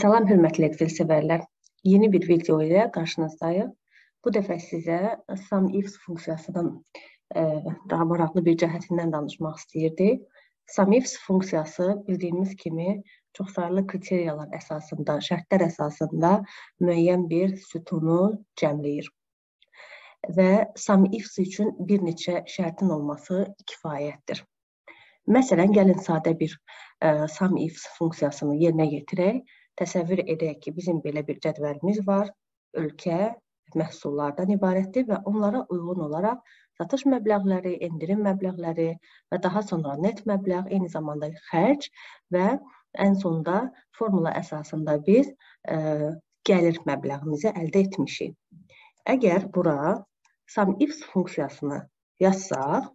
Salam hörmətli Excel sevərlər. Yeni bir video ilə qarşınızdayıq. Bu dəfə sizə sum if funksiyasının ə, e, daha maraqlı bir cəhətindən danışmaq istəyirdik. Sum if funksiyası bildiyimiz kimi çoxsaylı kriteriyalar əsasında, şərtlər əsasında müəyyən bir sütunu cəmləyir. Və sum ifs üçün bir neçə şərtin olması kifayətdir. Məsələn, gəlin sadə bir ə, e, sum ifs funksiyasını yerinə yetirək Təsəvvür edək ki, bizim belə bir cədvəlimiz var. Ölkə məhsullardan ibarətdir və onlara uyğun olaraq satış məbləğləri, endirim məbləğləri və daha sonra net məbləğ, eyni zamanda xərc və ən sonda formula əsasında biz ə, e, gəlir məbləğimizi əldə etmişik. Əgər bura sum if funksiyasını yazsaq,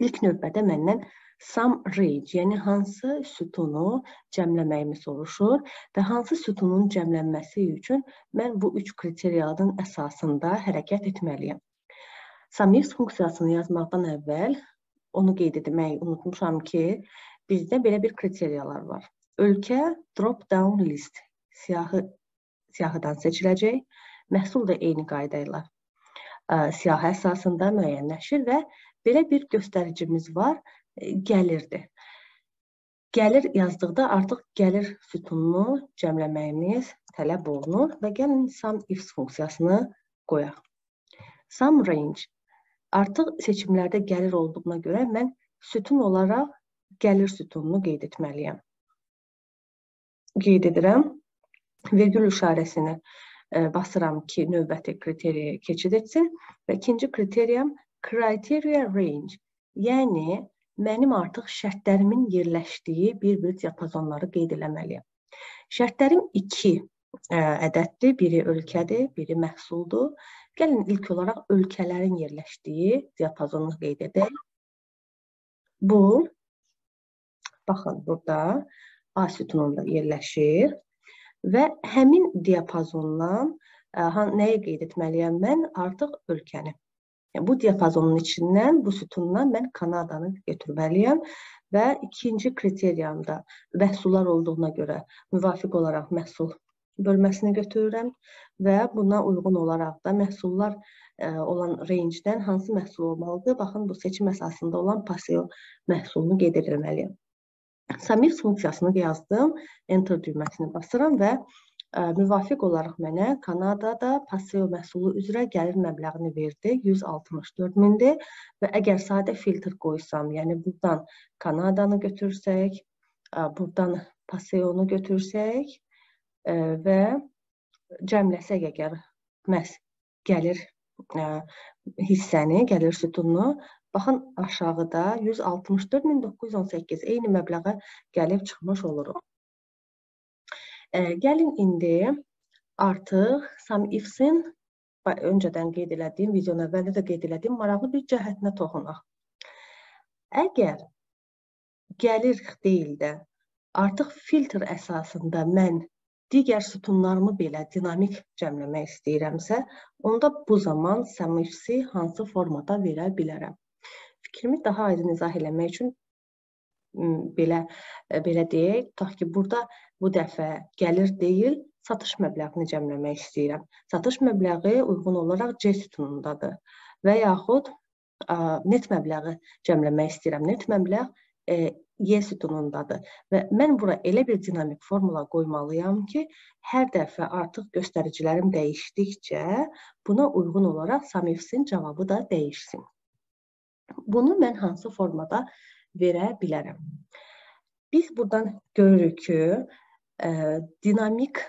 ilk növbədə məndən sum range, yəni hansı sütunu cəmləməyimi soruşur və hansı sütunun cəmlənməsi üçün mən bu üç kriteriyanın əsasında hərəkət etməliyəm. Sum if funksiyasını yazmaqdan əvvəl onu qeyd etməyi unutmuşam ki, bizdə belə bir kriteriyalar var. Ölkə drop down list siyahı siyahıdan seçiləcək. Məhsul da eyni qayda ilə siyahı əsasında müəyyənləşir və belə bir göstəricimiz var gəlirdir. Gəlir yazdıqda artıq gəlir sütununu cəmləməyimiz tələb olunur və gəlin sum if funksiyasını qoyaq. Sum range artıq seçimlərdə gəlir olduğuna görə mən sütun olaraq gəlir sütununu qeyd etməliyəm. Qeyd edirəm. Vergül işarəsini e, basıram ki, növbəti kriteriya keçid etsin və ikinci kriteriyam criteria range. Yəni mənim artıq şərtlərimin yerləşdiyi bir-bir diapazonları qeyd eləməliyəm. Şərtlərim 2 ədəddir. Biri ölkədir, biri məhsuldur. Gəlin ilk olaraq ölkələrin yerləşdiyi diapazonu qeyd edək. Bu baxın burada A sütununda yerləşir və həmin diapazondan nəyə qeyd etməliyəm mən? Artıq ölkəni. Yəni, bu diapazonun içindən, bu sütundan mən Kanadanı götürməliyəm və ikinci kriteriyamda məhsullar olduğuna görə müvafiq olaraq məhsul bölməsini götürürəm və buna uyğun olaraq da məhsullar ə, olan rangedən hansı məhsul olmalıdır? Baxın, bu seçim əsasında olan paseo məhsulunu qeyd etməliyəm. Samif funksiyasını yazdım, enter düyməsini basıram və müvafiq olaraq mənə Kanadada paseo məhsulu üzrə gəlir məbləğini verdi. 164 mindir və əgər sadə filtr qoysam, yəni burdan Kanadanı götürsək, burdan paseonu götürsək və cəmləsək əgər məhz gəlir hissəni, gəlir sütununu, baxın aşağıda 164918 eyni məbləğə gəlib çıxmış oluruq. Gəlin indi artıq sum if-in öncədən qeyd elədiyim, videonun əvvəldə də qeyd elədiyim maraqlı bir cəhətinə toxunaq. Əgər gəlir deyil də artıq filtr əsasında mən digər sütunlarımı belə dinamik cəmləmək istəyirəmsə, onda bu zaman sum if-i hansı formada verə bilərəm? Fikrimi daha aydın izah eləmək üçün belə belə deyək, tutaq ki, burada bu dəfə gəlir deyil, satış məbləğini cəmləmək istəyirəm. Satış məbləği uyğun olaraq C sütunundadır və yaxud ə, net məbləği cəmləmək istəyirəm. Net məbləğ e, Y sütunundadır və mən bura elə bir dinamik formula qoymalıyam ki, hər dəfə artıq göstəricilərim dəyişdikcə buna uyğun olaraq SAMIFS-in cavabı da dəyişsin. Bunu mən hansı formada verə bilərəm. Biz buradan görürük ki, dinamik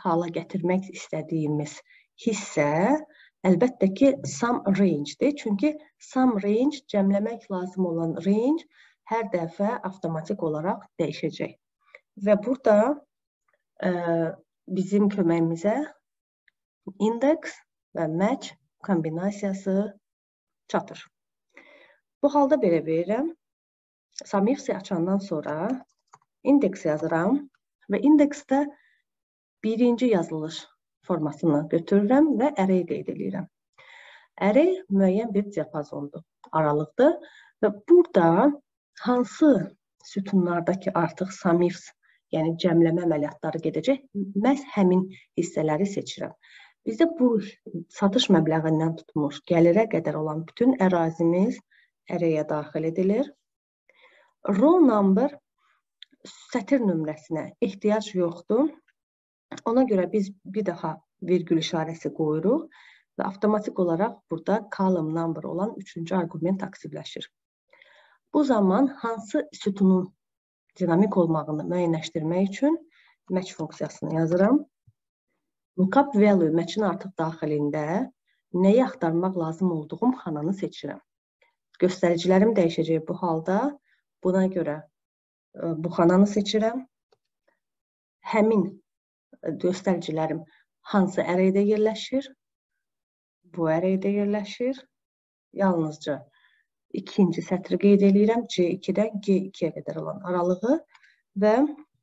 hala gətirmək istədiyimiz hissə əlbəttə ki, sum range-dir. Çünki sum range cəmləmək lazım olan range hər dəfə avtomatik olaraq dəyişəcək. Və burada ə, bizim köməyimizə index və match kombinasiyası çatır. Bu halda belə verirəm. Samifsi açandan sonra indeks yazıram və indeksdə birinci yazılış formasını götürürəm və array qeyd edirəm. Array müəyyən bir diapazondur, aralıqdır və burada hansı sütunlardakı artıq samifs yəni cəmləmə əməliyyatları gedəcək. Məhz həmin hissələri seçirəm. Bizdə bu satış məbləğindən tutmuş gəlirə qədər olan bütün ərazimiz ərəyə daxil edilir. Row number sətir nömrəsinə ehtiyac yoxdur. Ona görə biz bir daha vergül işarəsi qoyuruq və avtomatik olaraq burada column number olan üçüncü arqument aktivləşir. Bu zaman hansı sütunun dinamik olmağını müəyyənləşdirmək üçün match funksiyasını yazıram. Lookup value match-in artıq daxilində nəyi axtarmaq lazım olduğum xananı seçirəm. Göstəricilərim dəyişəcək bu halda. Buna görə e, bu xananı seçirəm. Həmin e, göstəricilərim hansı ərəydə yerləşir? Bu ərəydə yerləşir. Yalnızca ikinci sətri qeyd edirəm. C2-dən G2-yə qədər olan aralığı və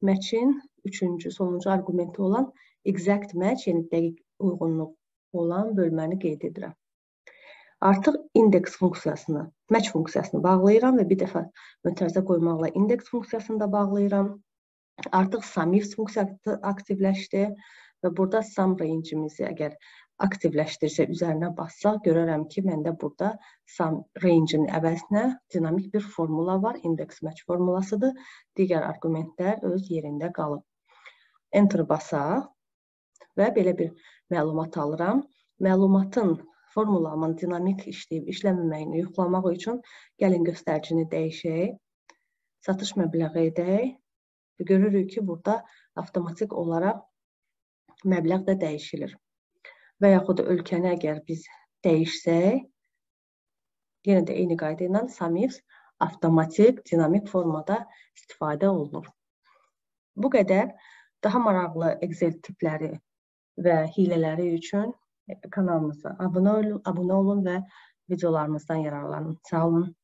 match-in üçüncü, sonuncu arqumenti olan exact match, yəni dəqiq uyğunluq olan bölməni qeyd edirəm. Artıq indeks funksiyasını, match funksiyasını bağlayıram və bir dəfə mötərizə qoymaqla indeks funksiyasını da bağlayıram. Artıq sumIf funksiyası aktivləşdi və burada sum range-imizi əgər aktivləşdirsə, üzərinə bassaq, görərəm ki, məndə burada sum range-in əvəzinə dinamik bir formula var, index match formulasıdır. Digər arqumentlər öz yerində qalıb. Enter basaq və belə bir məlumat alıram. Məlumatın formulamın dinamik işləyib işləməməyini yoxlamaq üçün gəlin göstəricini dəyişək. Satış məbləği edək. Görürük ki, burada avtomatik olaraq məbləğ də dəyişilir və yaxud da ölkəni əgər biz dəyişsək, yenə də eyni qayda ilə SAMIX avtomatik, dinamik formada istifadə olunur. Bu qədər daha maraqlı Excel tipləri və hilələri üçün kanalımıza abunə olun, abunə olun və videolarımızdan yararlanın. Sağ olun.